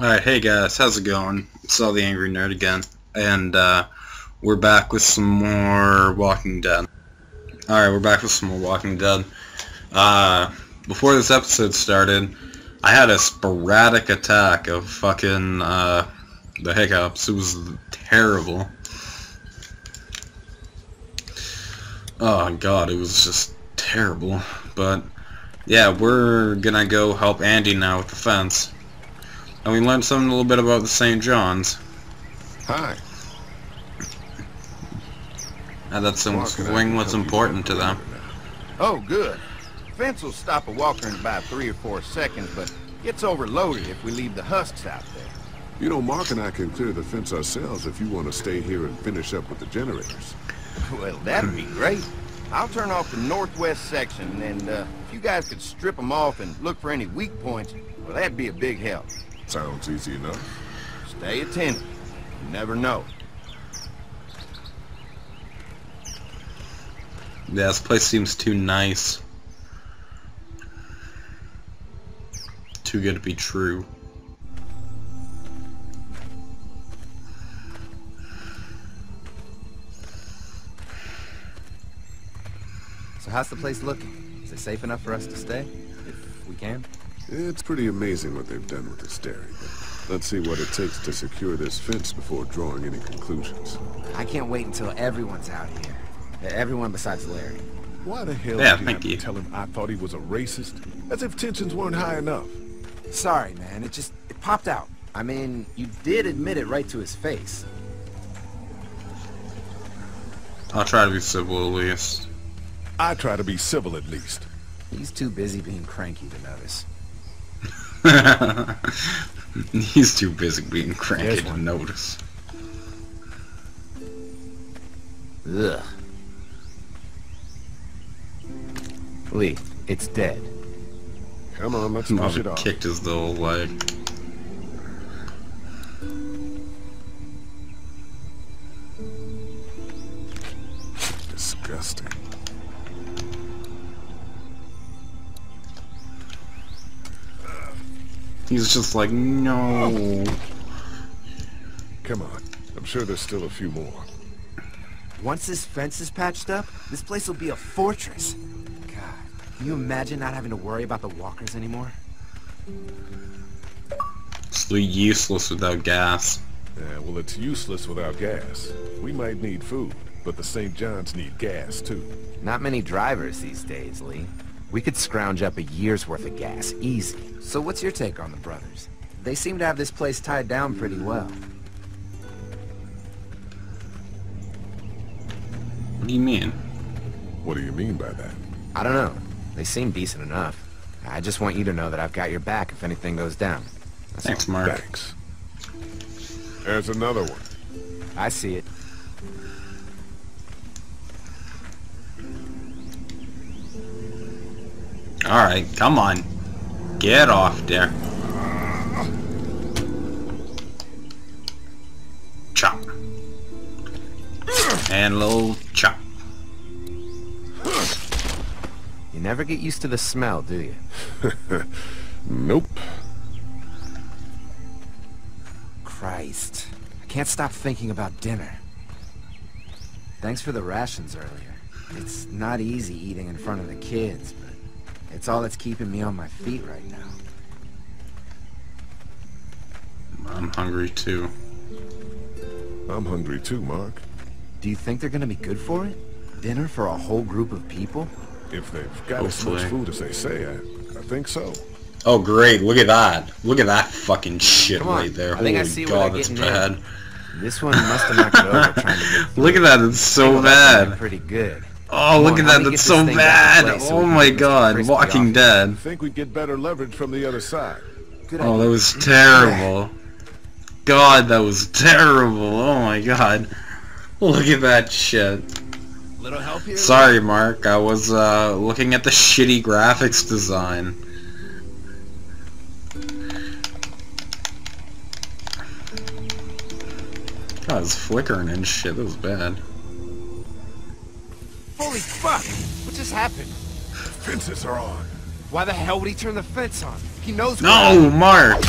Alright, hey guys, how's it going? It's all the Angry Nerd again, and uh, we're back with some more Walking Dead. Alright, we're back with some more Walking Dead. Uh, before this episode started, I had a sporadic attack of fucking, uh, the hiccups. It was terrible. Oh god, it was just terrible. But, yeah, we're gonna go help Andy now with the fence. And we learned something a little bit about the St. John's. Hi. And that's some swing I what's can help you important to them. Oh, good. Fence will stop a walker in about three or four seconds, but gets overloaded if we leave the husks out there. You know, Mark and I can clear the fence ourselves if you want to stay here and finish up with the generators. Well, that'd be great. I'll turn off the northwest section, and uh, if you guys could strip them off and look for any weak points, well, that'd be a big help. Sounds easy enough. Stay attentive. You never know. Yeah, this place seems too nice. Too good to be true. So how's the place looking? Is it safe enough for us to stay? If we can? It's pretty amazing what they've done with this dairy, but let's see what it takes to secure this fence before drawing any conclusions. I can't wait until everyone's out here. Everyone besides Larry. Why the hell Yeah, did you thank have to you. tell him I thought he was a racist? As if tensions weren't high enough. Sorry, man. It just, it popped out. I mean, you did admit it right to his face. I'll try to be civil at least. I try to be civil at least. He's too busy being cranky to notice. He's too busy being cranky to notice. Ugh. Lee, it's dead. Come on, let's push it off. kicked his little leg. He's just like, no. Come on. I'm sure there's still a few more. Once this fence is patched up, this place will be a fortress. God, can you imagine not having to worry about the walkers anymore? It's useless without gas. Yeah, well, it's useless without gas. We might need food, but the St. John's need gas, too. Not many drivers these days, Lee. We could scrounge up a year's worth of gas, easy. So what's your take on the brothers? They seem to have this place tied down pretty well. What do you mean? What do you mean by that? I don't know. They seem decent enough. I just want you to know that I've got your back if anything goes down. That's Thanks, all. Mark. Thanks. There's another one. I see it. Alright, come on. Get off there. Chop. And a little chop. You never get used to the smell, do you? Nope. Christ. I can't stop thinking about dinner. Thanks for the rations earlier. It's not easy eating in front of the kids, but it's all that's keeping me on my feet right now. I'm hungry too. I'm hungry too, Mark. Do you think they're gonna be good for it? Dinner for a whole group of people? If they've got as much food as they say, I, I think so. Oh great, look at that. Look at that fucking shit on, right there. I think I see god, they're that's bad. in. This one must have knocked it over trying to get Look at that, it's so Well, that's gonna be bad. Pretty good. Oh, Come look on, at that, that's so this thing back in bad. so Oh my god, Walking off. Dead. Think we'd get better leverage from the other side. Good Oh, idea. that was terrible. God, that was terrible. Oh my god. Look at that shit. Little help here? Sorry, Mark. I was uh, looking at the shitty graphics design. God, it was flickering and shit. That was bad. Holy fuck! What just happened? Fences are on. Why the hell would he turn the fence on? He knows. No, Mark.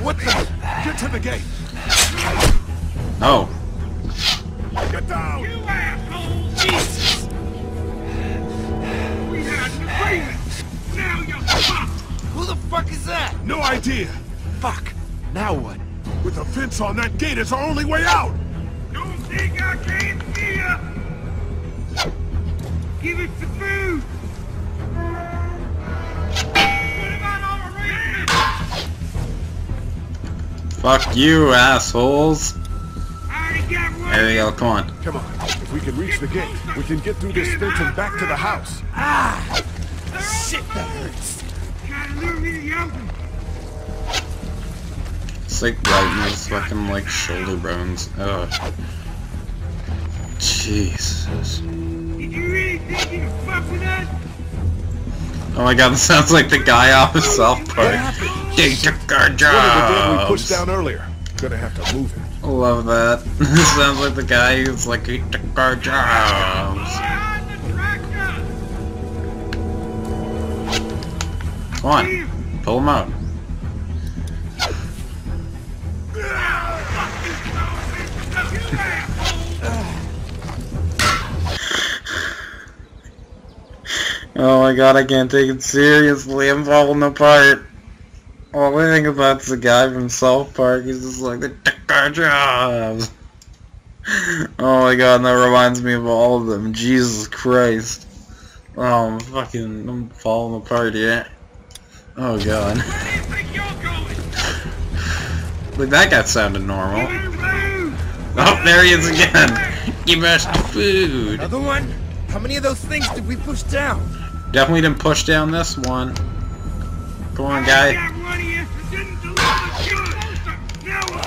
What the? Get to the gate. No. Get down. You asshole! Jesus. We had an agreement. Now you're fucked. Who the fuck is that? No idea. Fuck. Now what? With the fence on that gate is our only way out. Don't think I can't see ya! Give it some food! What about our arrangement? Fuck you, assholes. I already got one! There you go, come on. Come on. If we can reach the gate, we can get through this fence and back to the house. Ah! Shit, that hurts. Trying to lure me to! It's like right in his fucking like shoulder bones. Ugh. Jesus. Did you really think you could fuck with us? Oh my god, this sounds like the guy off of South Park. They took our One of the dead we pushed down earlier. Gonna have to move it. I love that. this sounds like the guy who's like, he took our jobs. Behind the tractor! Come on, pull him out. Oh my god, I can't take it seriously. I'm falling apart. All I think about is the guy from South Park. He's just like, they took our jobs. Oh my god, that reminds me of all of them. Jesus Christ. Oh, I'm fucking, I'm falling apart, yeah. Oh god. Like that guy sounded normal. Oh, there he is again. Give us the food. Another one? How many of those things did we push down? Definitely didn't push down this one. Come on, guy. got one of you that didn't deliver goods! Now what?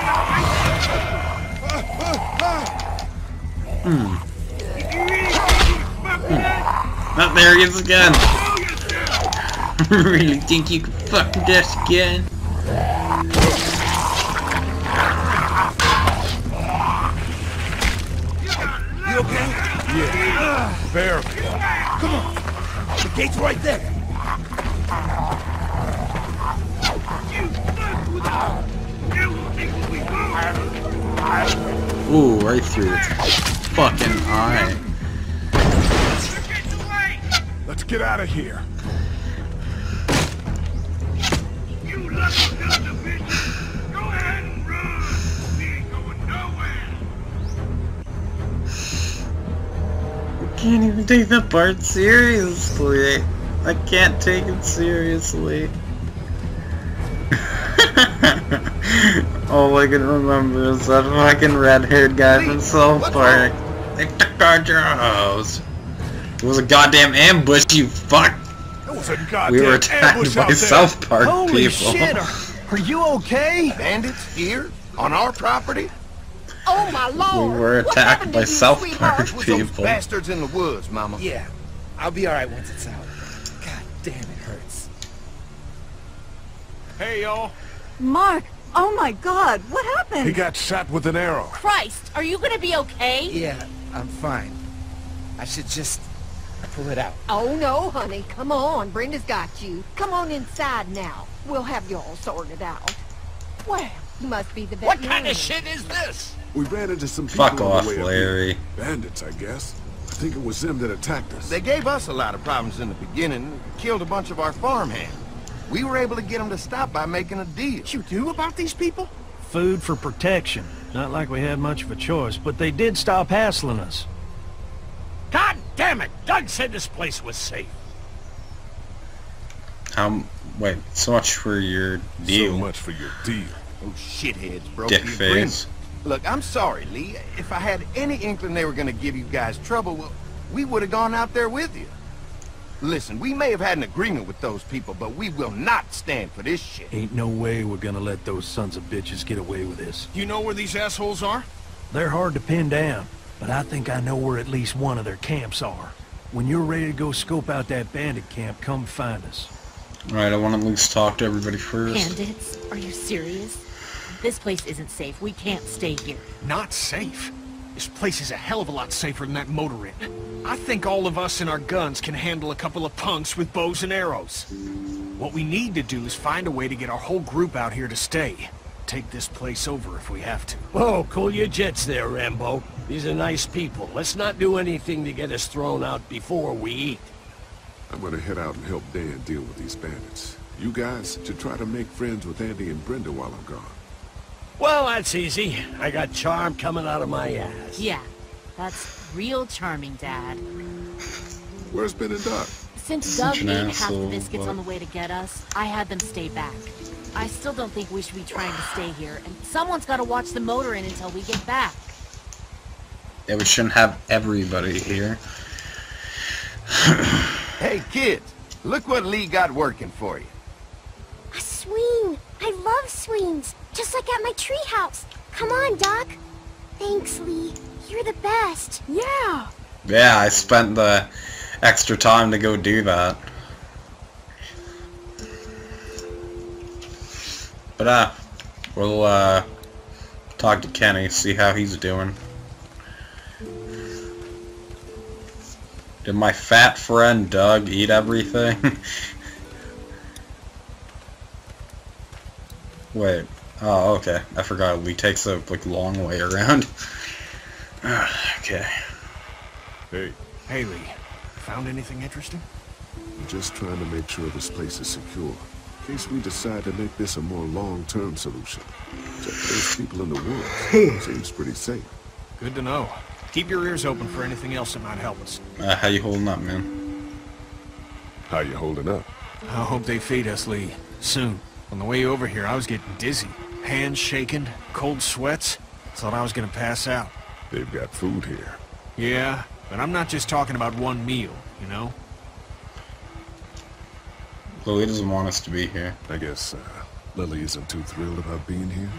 Hmm. Did you really think you could fuck with us? Oh, there he is again. Really think you can fuck this again? Gate's right there. You fuck with us! Now we'll take what we want! Ooh, right through its fucking eye. We're getting away! Let's get out of here. I can't even take that part seriously. I can't take it seriously. All I can remember is that fucking red-haired guy from South Park. They took our jobs. It was a goddamn ambush, you fuck! That was a goddamn We were attacked by. South Park Holy people. shit! Are, are you okay? Bandits here? On our property? Oh my lord! We were attacked by South? Park people. bastards in the woods, Mama. Yeah, I'll be alright once it's out. God damn, it hurts. Hey, y'all. Mark! Oh my god, what happened? He got shot with an arrow. Christ, are you gonna be okay? Yeah, I'm fine. I should just pull it out. Oh no, honey, come on. Brenda's got you. Come on inside now. We'll have you all sorted out. Well, you must be the What kind of shit is this? We ran into some people Fuck on off, the way up Larry. here. Bandits, I guess. I think it was them that attacked us. They gave us a lot of problems in the beginning. Killed a bunch of our farmhands. We were able to get them to stop by making a deal. What you do about these people? Food for protection. Not like we had much of a choice, but they did stop hassling us. God damn it! Doug said this place was safe. How? Wait, so much for your deal, So much for your deal. Those shitheads broke dick the agreement. face. Look, I'm sorry, Lee. If I had any inkling they were gonna give you guys trouble, well, we would have gone out there with you. Listen, we may have had an agreement with those people, but we will not stand for this shit. Ain't no way we're gonna let those sons of bitches get away with this. You know where these assholes are? They're hard to pin down, but I think I know where at least one of their camps are. When you're ready to go scope out that bandit camp, come find us. Alright, I want to at least talk to everybody first. Bandits? Are you serious? This place isn't safe. We can't stay here. Not safe. This place is a hell of a lot safer than that motor inn. I think all of us and our guns can handle a couple of punks with bows and arrows. What we need to do is find a way to get our whole group out here to stay. take this place over if we have to. Oh, cool your jets there, Rambo. These are nice people. Let's not do anything to get us thrown out before we eat. I'm gonna head out and help Dan deal with these bandits. You guys should try to make friends with Andy and Brenda while I'm gone. Well, that's easy. I got charm coming out of my ass. Yeah, that's real charming, Dad. Where's Ben and Doc? Since Doug Such an ate half the biscuits but- on the way to get us, I had them stay back. I still don't think we should be trying to stay here, and someone's got to watch the motor inn until we get back. Yeah, we shouldn't have everybody here. Hey, kids, look what Lee got working for you. A swing! I love swings! Just like at my treehouse! Come on, Duck! Thanks, Lee. You're the best. Yeah. Yeah, I spent the extra time to go do that. But uh, we'll uh, talk to Kenny, see how he's doing. Did my fat friend Doug eat everything? Wait. Oh, okay. I forgot. Lee takes a like long way around. okay. Hey, Haley, found anything interesting? I'm just trying to make sure this place is secure. In case we decide to make this a more long-term solution. Check those people in the woods. Seems pretty safe. Good to know. Keep your ears open for anything else that might help us. Uh, how you holding up, man? How you holding up? I hope they feed us, Lee. Soon. On the way over here, I was getting dizzy. Hands shaking, cold sweats. Thought I was gonna pass out. They've got food here. Yeah, but I'm not just talking about one meal, you know? Lilly doesn't want us to be here. I guess uh, Lilly isn't too thrilled about being here.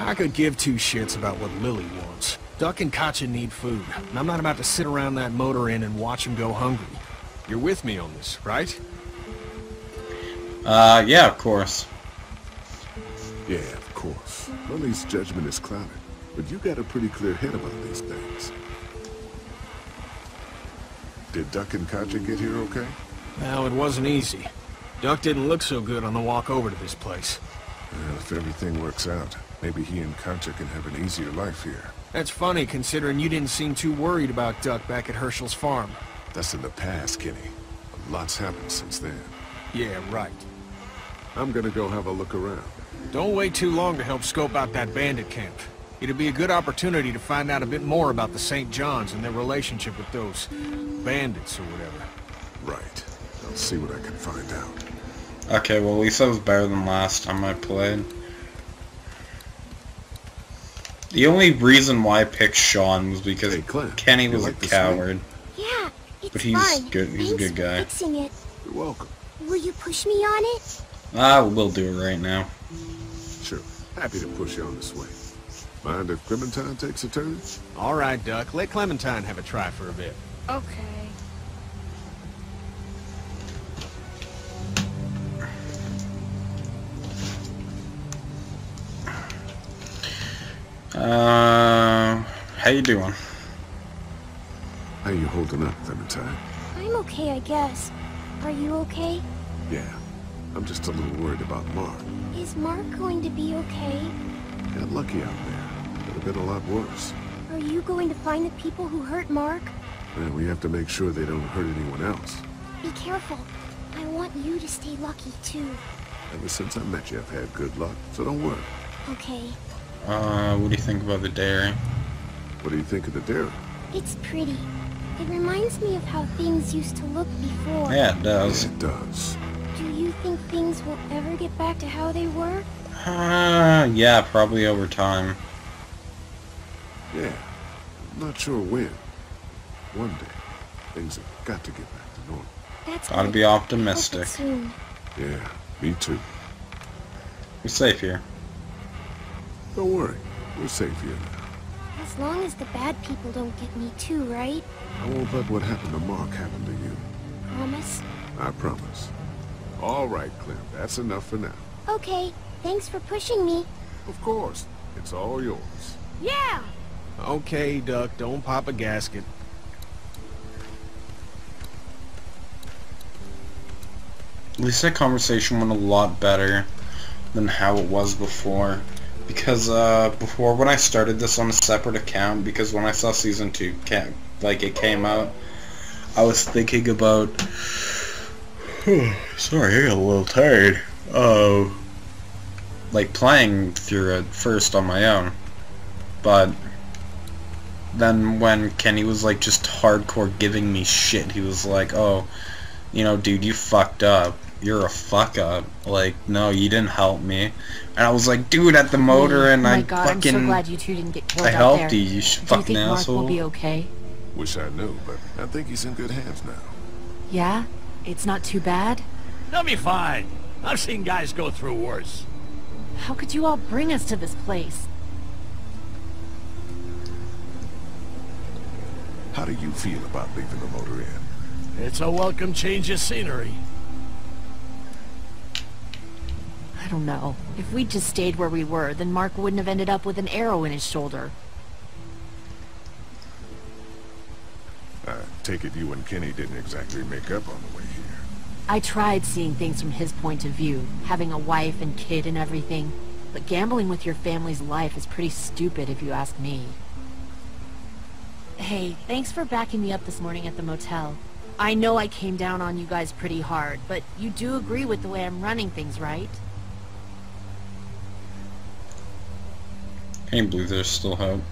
I could give two shits about what Lilly wants. Duck and Katjaa need food, and I'm not about to sit around that motor inn and watch them go hungry. You're with me on this, right? Uh, yeah, of course. Yeah, of course. Lilly's judgment is clouded, but you got a pretty clear head about these things. Did Duck and Katjaa get here okay? Well, it wasn't easy. Duck didn't look so good on the walk over to this place. Well, if everything works out, maybe he and Katjaa can have an easier life here. That's funny, considering you didn't seem too worried about Duck back at Hershel's farm. That's in the past, Kenny. A lot's happened since then. Yeah, right. I'm gonna go have a look around. Don't wait too long to help scope out that bandit camp. It'd be a good opportunity to find out a bit more about the St. John's and their relationship with those bandits or whatever. Right. I'll see what I can find out. Okay, well, at least that was better than last time I played. The only reason why I picked Shawn was because Hey, Clem, Kenny was like a coward. Yeah, it's But he's fine. good- he's a Thanks good guy. For fixing it. You're welcome. Will you push me on it? Ah, we'll do it right now. Sure. Happy to push you on this way. Mind if Clementine takes a turn? All right, Duck. Let Clementine have a try for a bit. Okay. Uh, how you doing? How you holding up, Clementine? I'm okay, I guess. Are you okay? Yeah. I'm just a little worried about Mark. Is Mark going to be okay? Got lucky out there. Could have been a lot worse. Are you going to find the people who hurt Mark? And we have to make sure they don't hurt anyone else. Be careful. I want you to stay lucky, too. Ever since I met you, I've had good luck, so don't worry. Okay. Uh, what do you think about the dairy? What do you think of the dairy? It's pretty. It reminds me of how things used to look before. Yeah, it does. It does. Do you think things will ever get back to how they were? Uh, yeah, probably over time. Yeah. I'm not sure when. One day, things have got to get back to normal. That's Gotta good. be Hope optimistic. soon. Yeah, me too. We're safe here. Don't worry. We're safe here now. As long as the bad people don't get me too, right? I won't let what happened to Mark happen to you. Promise? I promise. All right, Clem. That's enough for now. Okay. Thanks for pushing me. Of course. It's all yours. Yeah! Okay, Duck. Don't pop a gasket. At least that conversation went a lot better than how it was before. because uh, before when I started this on a separate account, because when I saw season two, ca- like it came out, I was thinking about. Sorry, I got a little tired. Uh, like playing through it first on my own, but then when Kenny was like just hardcore giving me shit, he was like, "Oh, you know, dude, you fucked up. You're a fuck up. Like, no, you didn't help me." And I was like, "Dude, at the motor, and oh I god, fucking, I'm so glad you two didn't get killed I helped there. you, you sh- Do you fucking think Mark asshole." will be okay? Wish I knew, but I think he's in good hands now. Yeah? It's not too bad? They'll be fine. I've seen guys go through worse. How could you all bring us to this place? How do you feel about leaving the motor inn? It's a welcome change of scenery. I don't know. If we'd just stayed where we were, then Mark wouldn't have ended up with an arrow in his shoulder. I take it you and Kenny didn't exactly make up on the way here. I tried seeing things from his point of view, having a wife and kid and everything. But gambling with your family's life is pretty stupid if you ask me. Hey, thanks for backing me up this morning at the motel. I know I came down on you guys pretty hard, but you do agree with the way I'm running things, right? Can't believe there's still hope.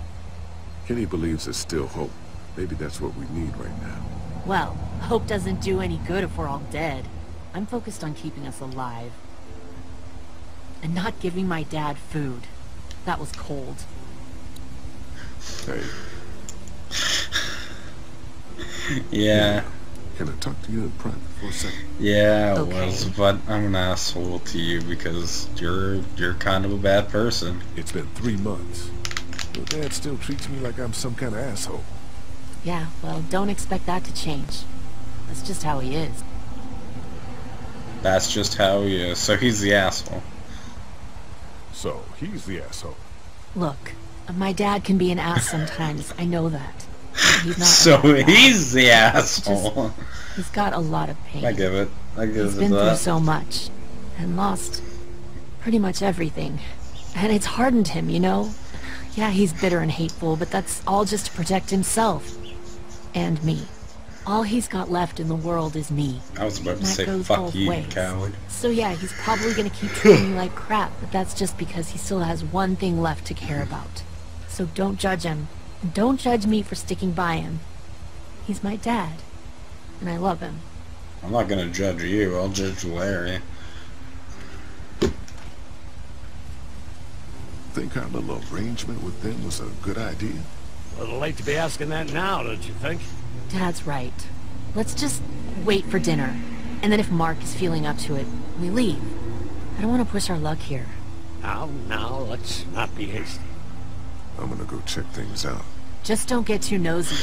Kenny believes there's still hope. Maybe that's what we need right now. Well, hope doesn't do any good if we're all dead. I'm focused on keeping us alive. And not giving my dad food. That was cold. Hey, Yeah, can I talk to you in private for a second? yeah, it Okay. was, but I'm an asshole to you because you're you're kind of a bad person. It's been three months. Your dad still treats me like I'm some kind of asshole. Yeah, well, don't expect that to change. That's just how he is. That's just how he is. So he's the asshole. So, he's the asshole. Look, my dad can be an ass sometimes. I know that. He's not. So a bad guy. he's the asshole. He's got a lot of pain. I give it. I give He's it been through so much and lost pretty much everything. And it's hardened him, you know? Yeah, he's bitter and hateful, but that's all just to protect himself. And me. All he's got left in the world is me. I was about to say fuck you, you ways. coward. So yeah, he's probably gonna keep treating me like crap, but that's just because he still has one thing left to care about. So don't judge him. And don't judge me for sticking by him. He's my dad. And I love him. I'm not gonna judge you. I'll judge Larry. Think our little arrangement with them was a good idea? A little late to be asking that now, don't you think? Dad's right. Let's just wait for dinner. And then if Mark is feeling up to it, we leave. I don't want to push our luck here. Now, now, let's not be hasty. I'm gonna go check things out. Just don't get too nosy.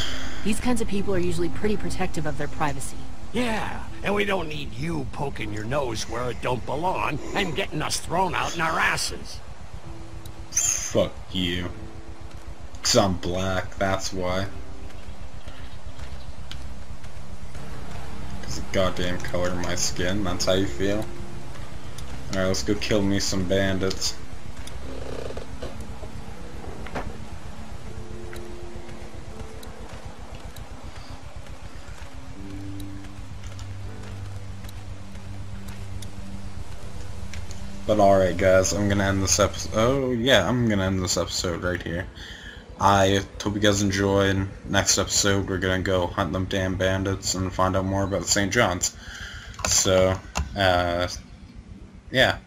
These kinds of people are usually pretty protective of their privacy. Yeah, and we don't need you poking your nose where it don't belong and getting us thrown out in our asses. Fuck you. Cause I'm black, that's why. Cause the goddamn color of my skin, that's how you feel. Alright, let's go kill me some bandits. But alright guys, I'm gonna end this episode. Oh yeah, I'm gonna end this episode right here. I hope you guys enjoyed. Next episode we're gonna go hunt them damn bandits and find out more about St. John's. So, uh, yeah.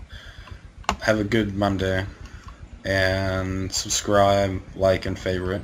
Have a good Monday. And subscribe, like, and favorite.